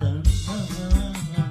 dun, dun, dun, dun.